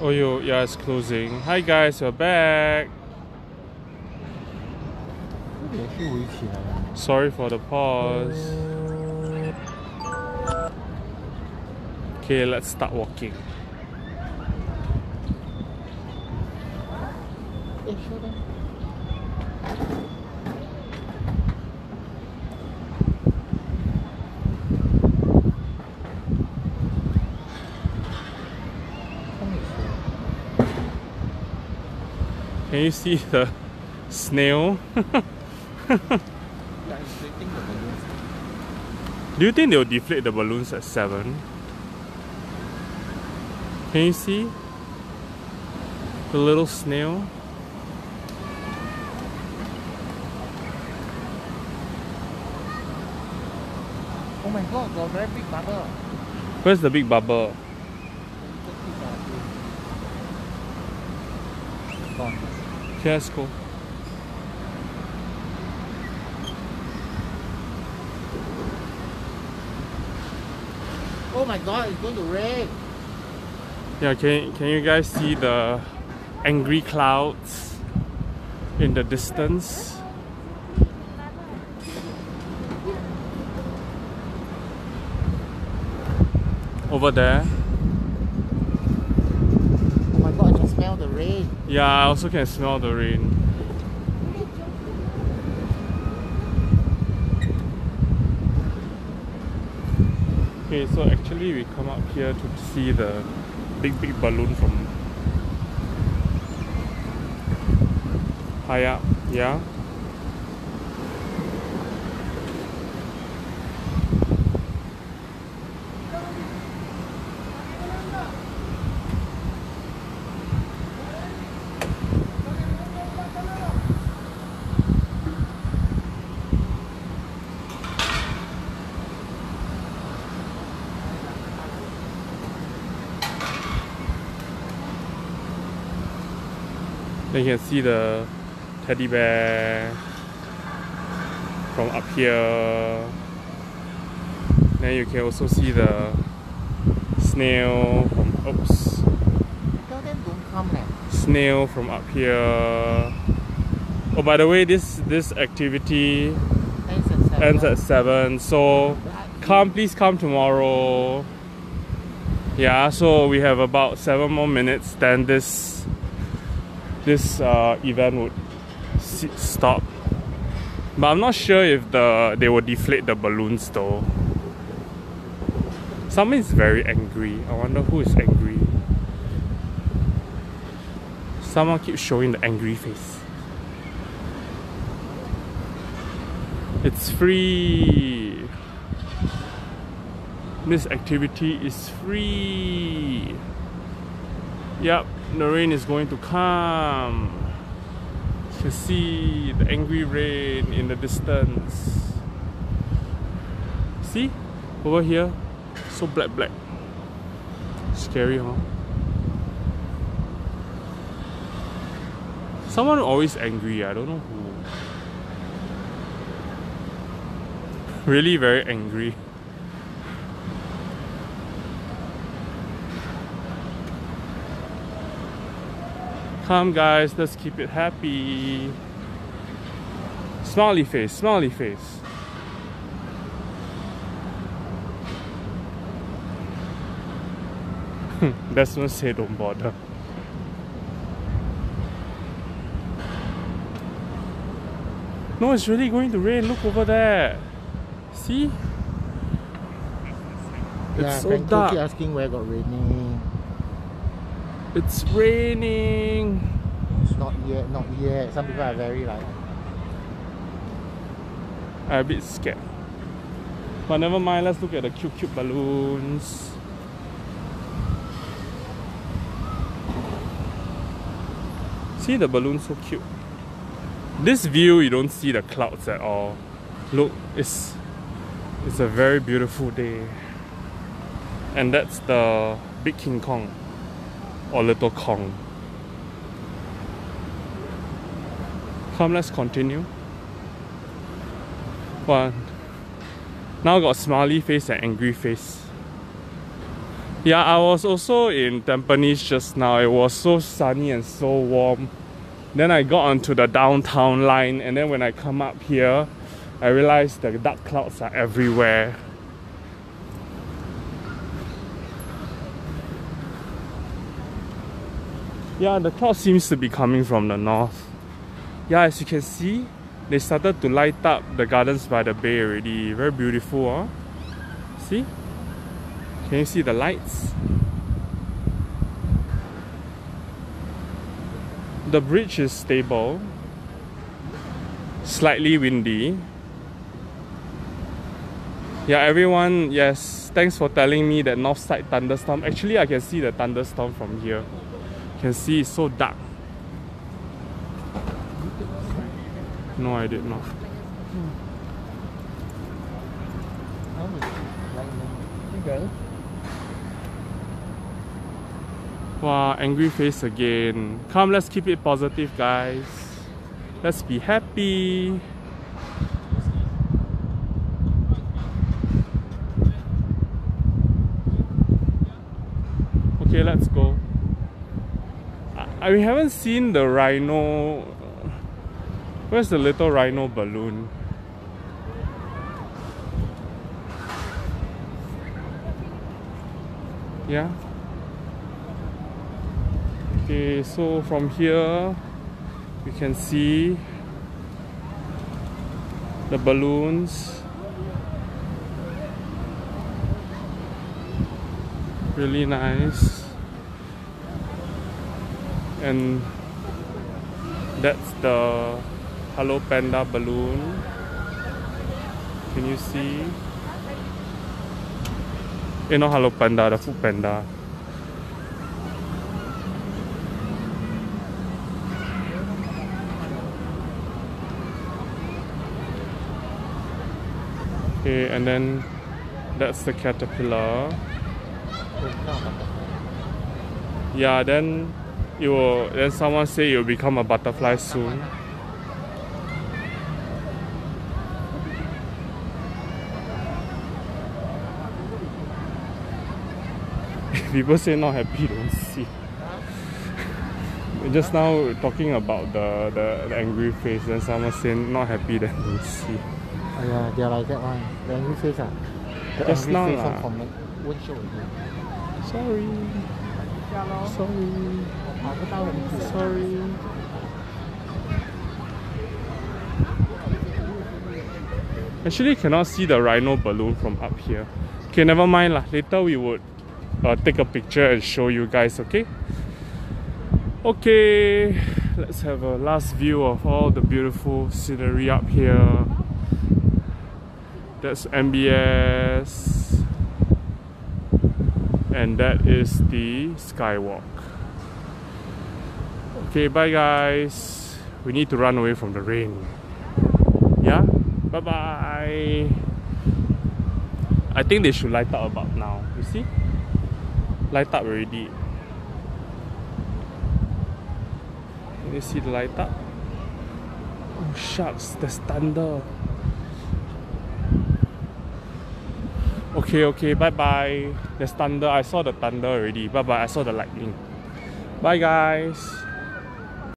Oh, yo, yeah, it's closing. Hi guys, we're back. Sorry for the pause. Okay, let's start walking. Can you see the snail? Do you think they'll deflate the balloons at 7? Can you see? The little snail? Oh my god, got very big bubble. Where's the big bubble? Gone. Let's. Oh my god, it's going to rain. Yeah, can, can you guys see the angry clouds in the distance? Over there. Oh my god, I can smell the rain. Yeah, I also can smell the rain. Okay, so actually we come up here to see the big big balloon from high up, yeah. Then you can see the teddy bear from up here. Then you can also see the snail from oops, Tell them don't come leh. snail from up here. Oh, by the way, this this activity Ends at seven. ends at seven, so come please come tomorrow. Yeah, so we have about seven more minutes. Then this this uh, event would stop. But I'm not sure if the they will deflate the balloons though. Someone is very angry. I wonder who is angry. Someone keeps showing the angry face. It's free. This activity is free. Yep, the rain is going to come. You see the angry rain in the distance. See? Over here? So black, black. Scary, huh? Someone always angry, I don't know who. Really very angry. Come guys, let's keep it happy. Smiley face, smiley face. Desmond say don't bother. No, it's really going to rain. Look over there. See? It's yeah, so dark. asking where got raining. It's raining. It's not yet, not yet. Some people are very like, I'm a bit scared. But never mind, let's look at the cute cute balloons. See the balloons so cute. This view you don't see the clouds at all. Look, it's it's a very beautiful day. And that's the big King Kong or little Kong. Come let's continue. One. Now got smiley face and angry face. Yeah, I was also in Tampines just now. It was so sunny and so warm. Then I got onto the downtown line, and then when I come up here, I realized the dark clouds are everywhere. Yeah, the cloud seems to be coming from the north. Yeah, as you can see, they started to light up the gardens by the bay already. Very beautiful, huh? See? Can you see the lights? The bridge is stable, slightly windy. Yeah, everyone, yes, thanks for telling me that north side thunderstorm. Actually, I can see the thunderstorm from here. Can see it's so dark. No, I did not. Wow, angry face again. Come, let's keep it positive, guys. Let's be happy. Okay, let's go. I, we haven't seen the rhino. Where's the little rhino balloon? Yeah. Okay, so from here you can see the balloons. Really nice. And that's the Hello Panda balloon. Can you see? Eh, not Hello Panda, the Food Panda. Okay, and then that's the caterpillar. Yeah, then it will. Then someone say you'll become a butterfly soon. People say not happy, don't see. Just now talking about the, the, the angry face, then someone say not happy, then don't see. Oh, yeah, they're like that one. The angry face ah. The Just angry now face lah. one comment won't show again. Sorry, sorry, Sorry. Actually, cannot see the rhino balloon from up here. Okay, never mind lah. Later we would uh, take a picture and show you guys. Okay. Okay, let's have a last view of all the beautiful scenery up here. That's MBS and that is the skywalk Okay, bye guys. We need to run away from the rain. Yeah? Bye bye. I think they should light up about now. You see? Light up already. Can you see the light up? Oh shucks, there's thunder. Okay, okay, bye bye. There's thunder. I saw the thunder already. Bye bye. I saw the lightning. Bye guys.